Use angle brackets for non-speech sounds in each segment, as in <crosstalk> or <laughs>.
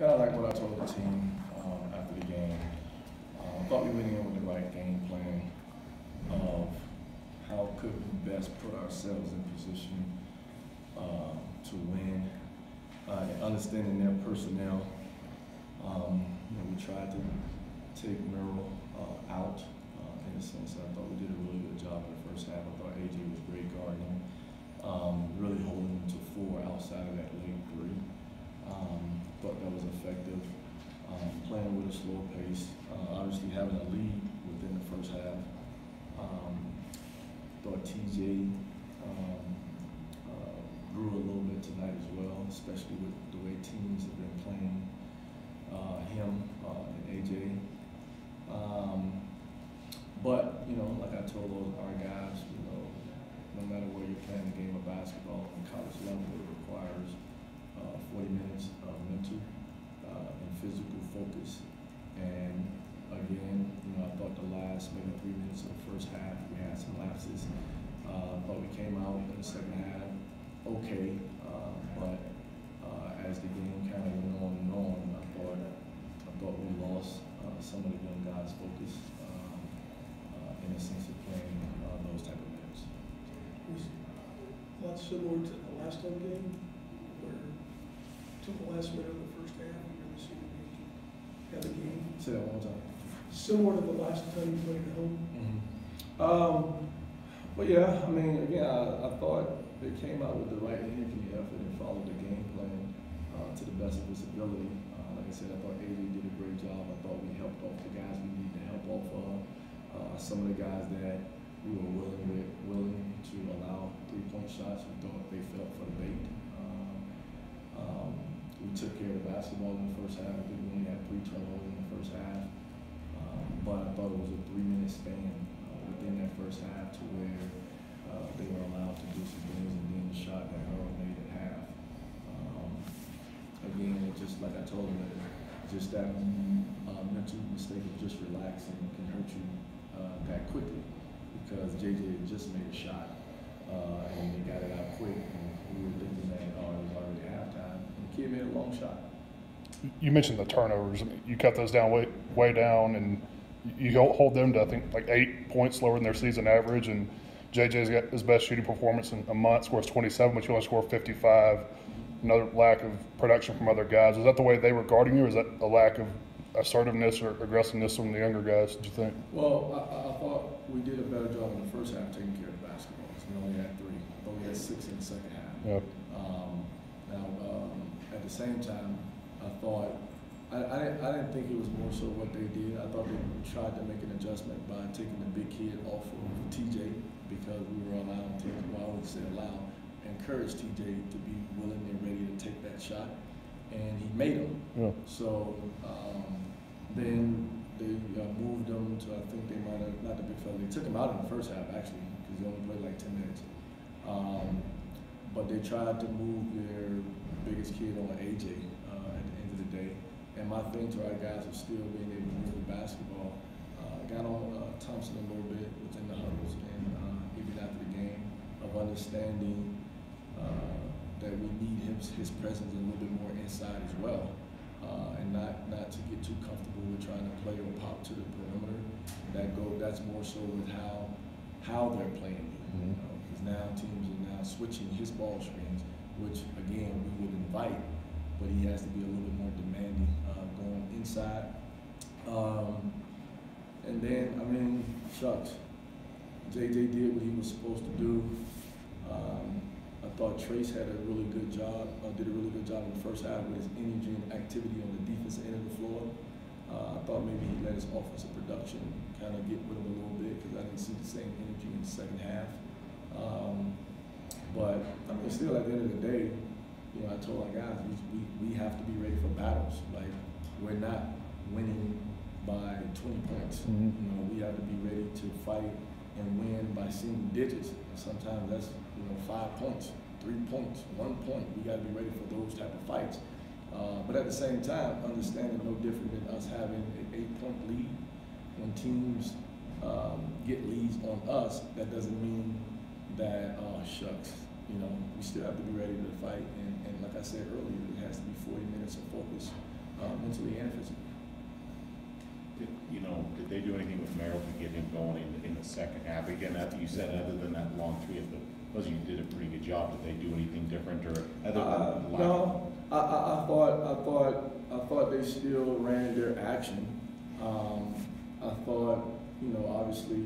kind of like what I told the team um, after the game. I thought we went in with the right game plan of how could we best put ourselves in position uh, to win, uh, and understanding their personnel. Um, you know, we tried to take Merrill uh, out uh, in a sense. I thought we did a really good job in the first half. I thought AJ was great guarding um, really holding him to four outside of that late three. Um, thought that was effective. Um, playing with a slow pace, uh, obviously having a lead within the first half. Um, thought TJ um, uh, grew a little bit tonight as well, especially with the way teams have been playing uh, him uh, and AJ. Um, but you know, like I told those our guys, you know, no matter where you're playing the game of basketball on college level, it requires uh, 40 minutes of mental uh, and physical focus. And again, you know, I thought the last maybe three minutes of the first half, we had some lapses. Uh, thought we came out in the second half okay, uh, but uh, as the game kind of went on and on, I thought I thought we lost uh, some of the young guys' focus um, in the sense of playing those type of minutes. was a lot similar to the last home game, where to the last minute of the first half, you really see the game, have the game. Say that one more time. Similar to the last time you played at home. Um, but yeah, I mean, again, I, I thought they came out with the right energy, effort, and followed the game plan uh, to the best of his ability. Uh, like I said, I thought AJ did a great job. I thought we helped off the guys we needed to help off of. Uh, some of the guys that we were willing with, willing to allow three point shots, we thought they felt for the bait. Um, um, we took care of the basketball in the first half. I think we only had three turnovers in the first half. Um, but I thought it was a three minute span uh, within that first half to where uh, they were allowed to do some things and then the shot that Earl made at half. Um, again, just like I told him, just that uh, mental mistake of just relaxing can hurt you uh, that quickly because JJ just made a shot uh, and they got it out quick and we were thinking that oh, it was already halftime and the kid made a long shot. You mentioned the turnovers. I mean, You cut those down way, way down, and you hold hold them to I think like eight points lower than their season average. And JJ's got his best shooting performance in a month, scores 27, but you only score 55. Another lack of production from other guys. Is that the way they were guarding you, or is that a lack of assertiveness or aggressiveness from the younger guys? Did you think? Well, I, I thought we did a better job in the first half taking care of the basketball. So we only had three, but we had six in the second half. Yeah. Um, the same time, I thought, I, I, didn't, I didn't think it was more so what they did. I thought they tried to make an adjustment by taking the big kid off of TJ because we were allowing TJ, well, I wouldn't say allow, encourage TJ to be willing and ready to take that shot. And he made them. Yeah. So um, then they uh, moved him to, I think they might have, not the big fella, they took him out in the first half actually, because he only played like 10 minutes. Um, but they tried to move their biggest kid on AJ uh, at the end of the day. And my thing to our guys was still being able to move the basketball. Uh, got on uh, Thompson a little bit within the huddles and uh, even after the game of understanding uh, that we need his, his presence a little bit more inside as well. Uh, and not, not to get too comfortable with trying to play or pop to the perimeter. That go that's more so with how how they're playing it. Mhm. Now teams are now switching his ball screens, which again we would invite, but he has to be a little bit more demanding uh, going inside. Um, and then I mean, shucks, JJ did what he was supposed to do. Um, I thought Trace had a really good job, uh, did a really good job in the first half with his energy and activity on the defensive end of the floor. Uh, I thought maybe he let his offensive production kind of get with him a little bit because I didn't see the same energy in the second half. Um, but I mean, still at the end of the day, you know, I told our guys we, we, we have to be ready for battles. Like we're not winning by 20 points. Mhm. You know, we have to be ready to fight and win by single digits. And sometimes that's you know five points, three points, one point. We got to be ready for those type of fights. Uh, but at the same time, understanding no different than us having an eight-point lead. When teams um, get leads on us, that doesn't mean shucks, you know, we still have to be ready to fight. And, and like I said earlier, it has to be 40 minutes of focus uh, mentally and physically. Did- You know, did they do anything with Merrill to get him going in, in the second half? Again, after you said, other than that long three of the, was you did a pretty good job. Did they do anything different or other Uh, than? the lack of- no, I, I, I thought, I thought, I thought they still ran their action. Um, I thought, you know, obviously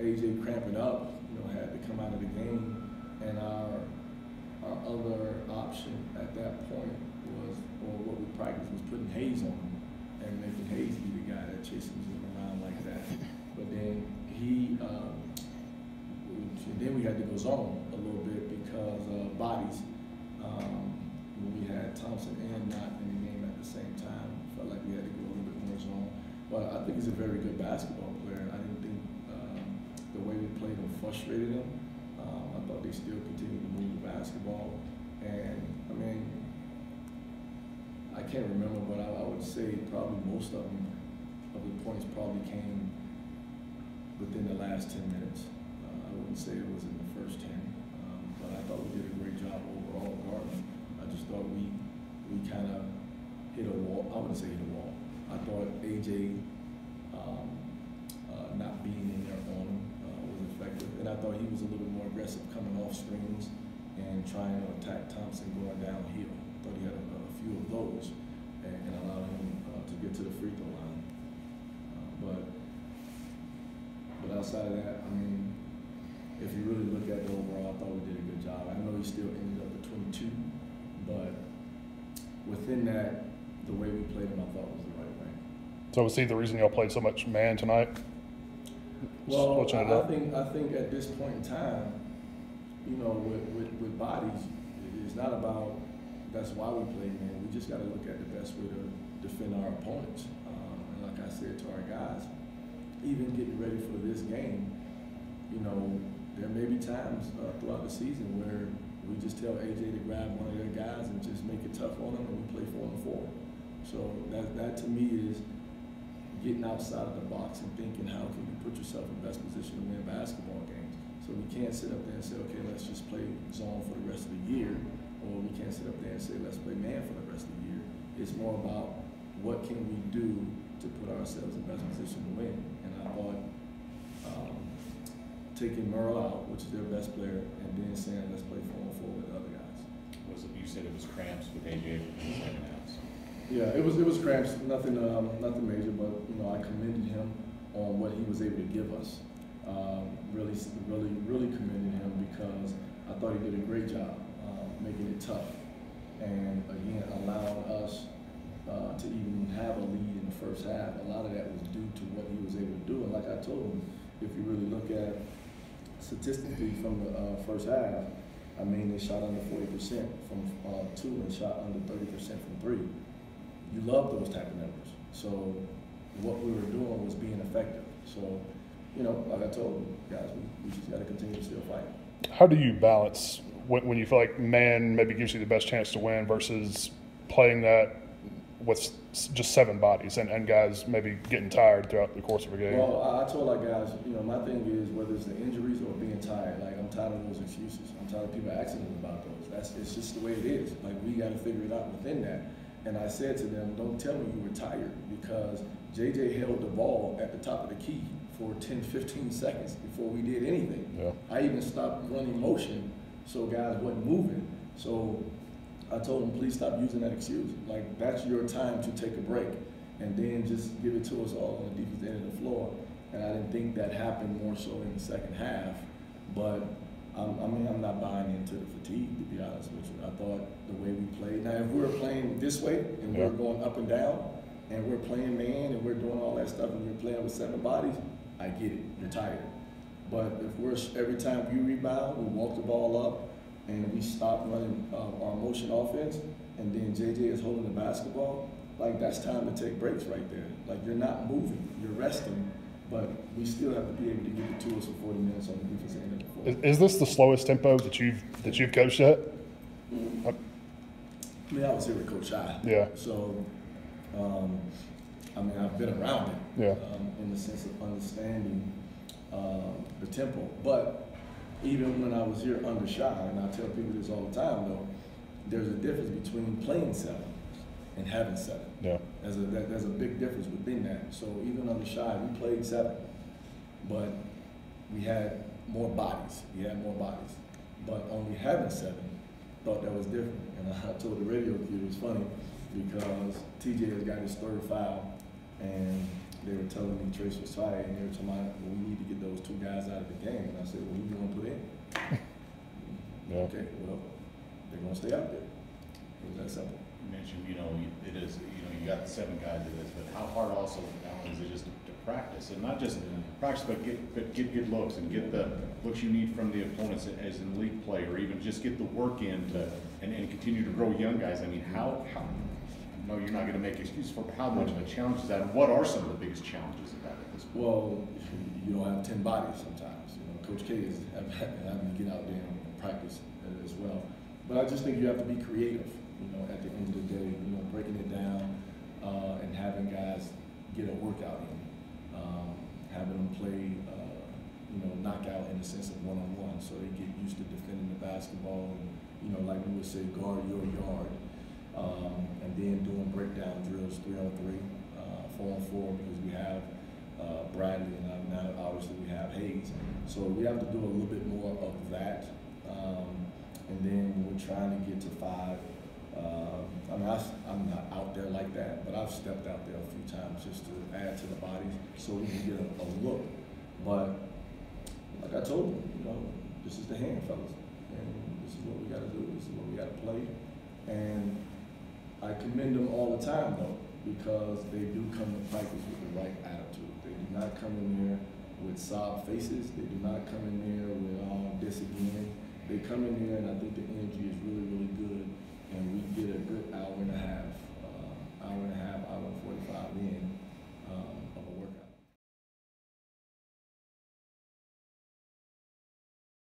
AJ cramping up, you know, had to come out of the game. And our, our other option at that point was, or what we practiced was putting Hayes on him and making Hayes be the guy that chases him around like that. But then he, um, then we had to go zone a little bit because bodies. Um, when we had Thompson and not in the game at the same time, felt like we had to go a little bit more zone. But I think he's a very good basketball player. I didn't think um, the way we played him frustrated him. Thought they still continued to move the basketball. And I mean, I can't remember, but I, I would say probably most of them, of the points probably came within the last ten minutes. Uh, I wouldn't say it was in the first ten, um, but I thought we did a great job overall guarding. I just thought we, we kind of hit a wall, I wouldn't say hit a wall. I thought AJ, um, uh, not being in there on him, uh, was effective. And I thought he was a little more aggressive coming off screens and trying to attack Thompson going downhill. I thought he had a, a few of those and, and allowed him, uh, to get to the free throw line. Uh, But, but outside of that, I mean, if you really look at the overall, I thought we did a good job. I know he still ended up at twenty-two, but within that, the way we played him, I thought was the right way. So was he the reason y'all played so much man tonight? Well, I I think, I think at this point in time, you know, with, with, with bodies, it's not about, that's why we play man. We just gotta look at the best way to defend our opponents. Um, and like I said to our guys, even getting ready for this game, you know, there may be times uh, throughout the season where we just tell AJ to grab one of their guys and just make it tough on them, and we play four and four. So that that to me is getting outside of the box and thinking how can you put yourself in best position to win basketball games. So we can't sit up there and say, okay, let's just play zone for the rest of the year, or we can't sit up there and say, let's play man for the rest of the year. It's more about what can we do to put ourselves in the best position to win. And I thought um, taking Merrill out, which is their best player, and then saying, let's play four and four with the other guys. Was it, you said it was cramps with AJ in the second half, so. Yeah, it was it was cramps, nothing um, nothing major, but you know I commended him on what he was able to give us. Um, really, really, really commended him because I thought he did a great job um, making it tough, and again allowing us uh, to even have a lead in the first half. A lot of that was due to what he was able to do, and like I told him, if you really look at statistically from the uh, first half, I mean they shot under forty percent from uh, two and shot under thirty percent from three you love those type of numbers. So what we were doing was being effective. So, you know, like I told them, guys, we, we just got to continue to still fight. How do you balance when, when you feel like man maybe gives you the best chance to win versus playing that with just seven bodies and, and guys maybe getting tired throughout the course of a game? Well, I, told our guys, you know, my thing is whether it's the injuries or being tired, like I'm tired of those excuses. I'm tired of people asking us about those. That's it's just the way it is. Like we got to figure it out within that. And I said to them, don't tell me you were tired because JJ held the ball at the top of the key for 10, 15 seconds before we did anything. Yeah. I even stopped running motion so guys wasn't moving. So I told them, please stop using that excuse. Like that's your time to take a break, and then just give it to us all on the defensive end of the floor. And I didn't think that happened more so in the second half, but um, I mean I'm not buying into the fatigue to be honest with you. I thought the way we played. Now if we were playing this way and we we're going up and down, and we're playing man and we're doing all that stuff and we're playing with seven bodies, I get it. You're tired. But if we're every time we rebound, we walk the ball up, and we stop running uh, our motion offense, and then JJ is holding the basketball, like that's time to take breaks right there. Like you're not moving, you're resting, but we still have to be able to get the tools for 40 minutes on the defensive end of the. Is, is this the slowest tempo that you've that you've coached at? Uh, I mean, I was here with Coach I. Yeah. So, um, I mean, I've been around it. Yeah. Um, in the sense of understanding um, the tempo. But even when I was here under Shy, and I tell people this all the time though, there's a difference between playing seven and having seven. Yeah. There's a, there- there's a big difference within that. So even under Shy, we played seven, but we had more bodies. We had more bodies. But only having seven, thought that was different. And I <laughs> told the radio crew, it was funny because TJ has got his third foul and they were telling me Trace was tired and they were telling me, well, we need to get those two guys out of the game. And I said, well, who you gonna put in? <laughs> Yeah. Okay, well, they're gonna stay out there. It was that simple. You mentioned, you know, it is, you know, you got the seven guys of this, but how hard also now is it just to to practice? And not just practice, but get, but get good looks and get the looks you need from the opponents as an elite player, or even just get the work in to, and, and continue to grow young guys. I mean, how, how, no, you're not gonna make excuses for how much of a challenge is that, and what are some of the biggest challenges of that at this point? Well, you don't have ten bodies sometimes, you know, Coach K is having, to get out there and practice as well. But I just think you have to be creative, you know, at the end of the day, you know, breaking it down, uh, and having guys get a workout in. Um, having them play, uh, you know, knockout in the sense of one-on-one, so they get used to defending the basketball and, you know, like we would say, guard your yard. Um, and then doing breakdown drills, three on three, uh, four on four, because we have, uh, Bradley and uh, now obviously we have Hayes. So we have to do a little bit more of that. Um, and then we're trying to get to five. Um, I mean, I, am not out there like that, but I've stepped out there a few times just to add to the bodies so we can get a, a look. But like I told them, you know, this is the hand, fellas. And this is what we gotta do, this is what we gotta play. And I commend them all the time though, because they do come to practice with the right attitude. They do not come in there with sob faces. They do not come in there with all oh, this again. They come in there, and I think the energy is really, really good. And we get a good hour and a half, uh, hour and a half, hour and 45 in. Um,